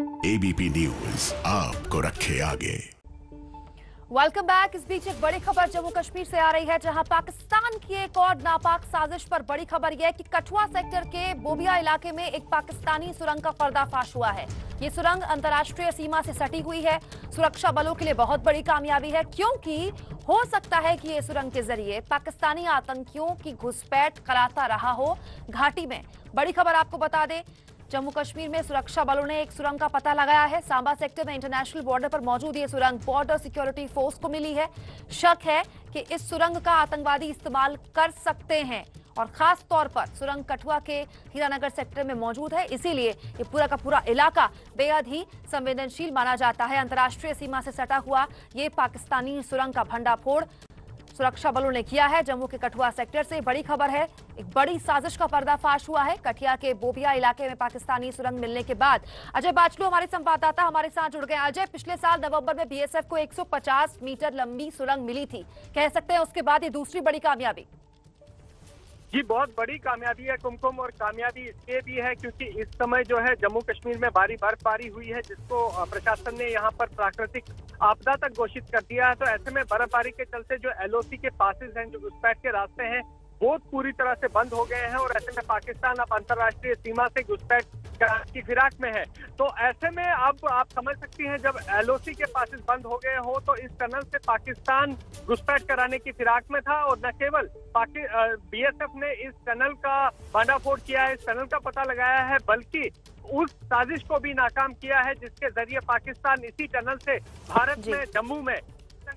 ABP news आपको रखे आगे। वेलकम बैक इस बीच एक बड़ी खबर जम्मू कश्मीर से आ रही है, जहाँ पाकिस्तान की एक और नापाक साजिश पर बड़ी खबर यह है कि कठुआ सेक्टर के बोबिया इलाके में एक पाकिस्तानी सुरंग का पर्दाफाश हुआ है। ये सुरंग अंतर्राष्ट्रीय सीमा से सटी हुई है। सुरक्षा बलों के लिए बहुत बड़ी कामयाबी है, क्योंकि हो सकता है कि ये सुरंग के ज़रिए पाकिस्तानी आतंकियों की घुसपैठ कराता रहा हो घाटी में। बड़ी खबर आपको बता दें जम्मू कश्मीर में सुरक्षा बलों ने एक सुरंग का पता लगाया है। सांबा सेक्टर में इंटरनेशनल बॉर्डर पर मौजूद ये सुरंग बॉर्डर सिक्योरिटी फोर्स को मिली है। शक है कि इस सुरंग का आतंकवादी इस्तेमाल कर सकते हैं और खास तौर पर सुरंग कठुआ के हीरानगर सेक्टर में मौजूद है। इसीलिए ये पूरा का पूरा इलाका बेहद ही संवेदनशील माना जाता है। अंतर्राष्ट्रीय सीमा से सटा हुआ ये पाकिस्तानी सुरंग का भंडाफोड़ सुरक्षा बलों ने किया है। जम्मू के कठुआ सेक्टर से बड़ी खबर है। एक बड़ी साजिश का पर्दाफाश हुआ है। कठिया के बोबिया इलाके में पाकिस्तानी सुरंग मिलने के बाद। अजय बाचलू हमारे संवाददाता हमारे साथ जुड़ गए अजय, पिछले साल नवंबर में बीएसएफ को 150 मीटर लंबी सुरंग मिली थी। कह सकते हैं उसके बाद ये दूसरी बड़ी कामयाबी। जी, बहुत बड़ी कामयाबी है कुमकुम और कामयाबी इसलिए भी है क्योंकि इस समय जो है जम्मू कश्मीर में भारी बर्फबारी हुई है, जिसको प्रशासन ने यहाँ पर प्राकृतिक आपदा तक घोषित कर दिया है। तो ऐसे में बर्फबारी के चलते जो एलओसी के पासेज हैं, जो घुसपैठ के रास्ते हैं वो पूरी तरह से बंद हो गए हैं और ऐसे में पाकिस्तान अब अंतर्राष्ट्रीय सीमा से घुसपैठ की फिराक में है। तो ऐसे में अब आप समझ सकती हैं जब एलओसी के पासेस बंद हो गए हो तो इस टनल से पाकिस्तान घुसपैठ कराने की फिराक में था और न केवल बीएसएफ ने इस टनल का भांडाफोड़ किया है इस टनल का पता लगाया है बल्कि उस साजिश को भी नाकाम किया है जिसके ज़रिए पाकिस्तान इसी टनल से भारत में जम्मू में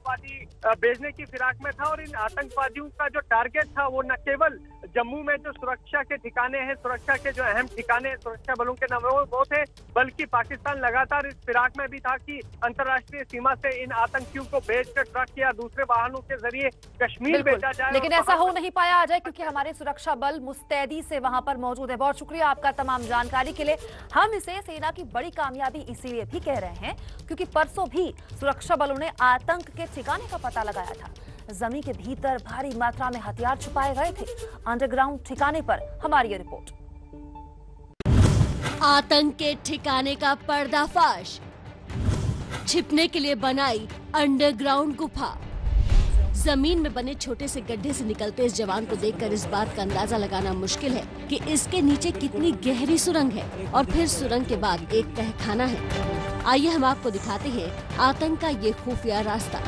आतंकवादी भेजने की फिराक में था और इन आतंकवादियों का जो टारगेट था वो न केवल जम्मू में जो सुरक्षा के ठिकाने हैं सुरक्षा के जो अहम ठिकाने हैं सुरक्षा बलों के नाम वो थे बल्कि पाकिस्तान लगातार इस फिराक में भी था कि अंतर्राष्ट्रीय सीमा से इन आतंकियों को भेजकर ट्रक या दूसरे वाहनों के ज़रिए कश्मीर भेजा जाए लेकिन ऐसा हो नहीं पाया अजय क्योंकि हमारे सुरक्षा बल मुस्तैदी से वहाँ पर मौजूद है। बहुत शुक्रिया आपका तमाम जानकारी के लिए। हम इसे सेना की बड़ी कामयाबी इसीलिए भी कह रहे हैं क्योंकि परसों भी सुरक्षा बलों ने आतंक के ठिकाने का पता लगाया था। ज़मीन के भीतर भारी मात्रा में हथियार छुपाए गए थे। अंडरग्राउंड ठिकाने पर हमारी ये रिपोर्ट। आतंक के ठिकाने का पर्दाफाश। छिपने के लिए बनाई अंडरग्राउंड गुफा। ज़मीन में बने छोटे से गड्ढे से निकलते इस जवान को देखकर इस बात का अंदाज़ा लगाना मुश्किल है कि इसके नीचे कितनी गहरी सुरंग है और फिर सुरंग के बाद एक तहखाना है। आइए हम आपको दिखाते हैं आतंक का ये खुफिया रास्ता।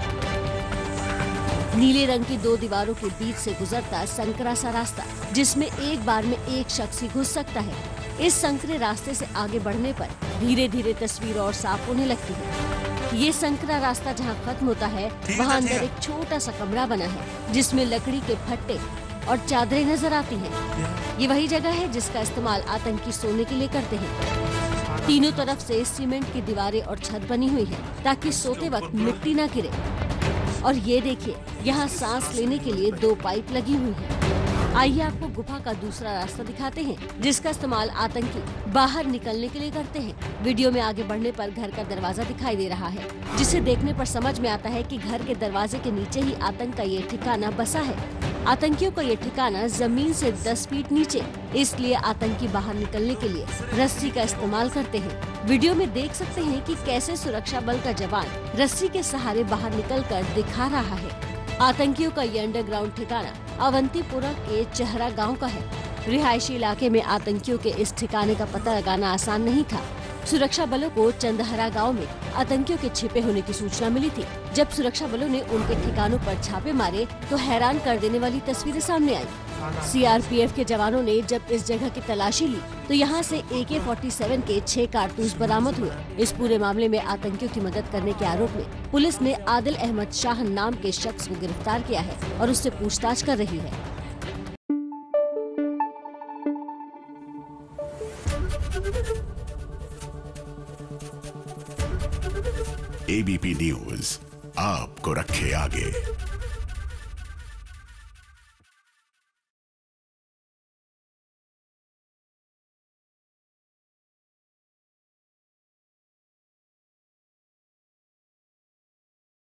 नीले रंग की दो दीवारों के बीच से गुजरता संकरा सा रास्ता जिसमें एक बार में एक शख्स ही घुस सकता है। इस संकरे रास्ते से आगे बढ़ने पर धीरे धीरे तस्वीर और साफ़ होने लगती है। ये संकरा रास्ता जहाँ खत्म होता है वहाँ अंदर एक छोटा सा कमरा बना है जिसमें लकड़ी के फट्टे और चादरें नज़र आती है। ये वही जगह है जिसका इस्तेमाल आतंकी सोने के लिए करते हैं। तीनों तरफ़ से सीमेंट की दीवारें और छत बनी हुई है ताकि सोते वक्त मिट्टी न गिरे। और ये देखिए यहाँ सांस लेने के लिए दो पाइप लगी हुई है। आइए आपको गुफा का दूसरा रास्ता दिखाते हैं, जिसका इस्तेमाल आतंकी बाहर निकलने के लिए करते हैं। वीडियो में आगे बढ़ने पर घर का दरवाज़ा दिखाई दे रहा है, जिसे देखने पर समझ में आता है कि घर के दरवाजे के नीचे ही आतंक का ये ठिकाना बसा है। आतंकियों का ये ठिकाना ज़मीन से 10 फीट नीचे, इसलिए आतंकी बाहर निकलने के लिए रस्सी का इस्तेमाल करते हैं। वीडियो में देख सकते हैं कि कैसे सुरक्षा बल का जवान रस्सी के सहारे बाहर निकलकर दिखा रहा है। आतंकियों का ये अंडरग्राउंड ठिकाना अवंतीपुरा के चेहरा गाँव का है। रिहायशी इलाके में आतंकियों के इस ठिकाने का पता लगाना आसान नहीं था। सुरक्षा बलों को चंदहरा गाँव में आतंकियों के छिपे होने की सूचना मिली थी। जब सुरक्षा बलों ने उनके ठिकानों पर छापे मारे तो हैरान कर देने वाली तस्वीरें सामने आई। सीआरपीएफ के जवानों ने जब इस जगह की तलाशी ली तो यहाँ से ए फोर्टी सेवन के छह कारतूस बरामद हुए। इस पूरे मामले में आतंकियों की मदद करने के आरोप में, पुलिस ने आदिल अहमद शाह नाम के शख्स को गिरफ़्तार किया है और उससे पूछताछ कर रही है। एबीपी न्यूज़ आपको रखे आगे।